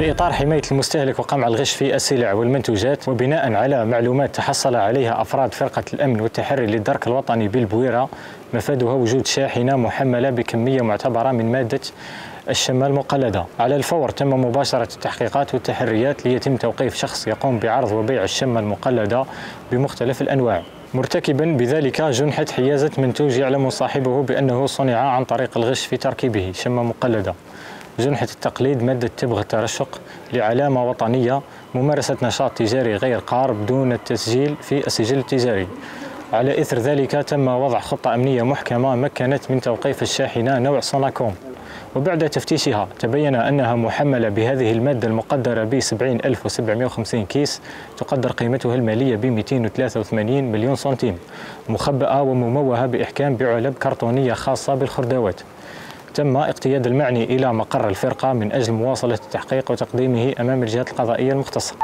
في إطار حماية المستهلك وقمع الغش في السلع والمنتوجات وبناء على معلومات تحصل عليها أفراد فرقة الأمن والتحري للدرك الوطني بالبويرة مفادها وجود شاحنة محملة بكمية معتبرة من مادة الشمال المقلدة. على الفور تم مباشرة التحقيقات والتحريات ليتم توقيف شخص يقوم بعرض وبيع الشمة المقلدة بمختلف الأنواع. مرتكبا بذلك جنحة حيازة منتوج يعلم صاحبه بأنه صنع عن طريق الغش في تركيبه شمة مقلدة. جنحة التقليد مادة تبغ الترشق لعلامة وطنية ممارسة نشاط تجاري غير قار بدون التسجيل في السجل التجاري. على إثر ذلك تم وضع خطة أمنية محكمة مكنت من توقيف الشاحنة نوع سوناكوم. وبعد تفتيشها تبين أنها محملة بهذه المادة المقدرة ب 70750 كيس تقدر قيمتها المالية ب 283 مليون سنتيم مخبأة ومموهة بإحكام بعلب كرتونية خاصة بالخردوات. تم اقتياد المعني إلى مقر الفرقة من أجل مواصلة التحقيق وتقديمه أمام الجهات القضائية المختصة.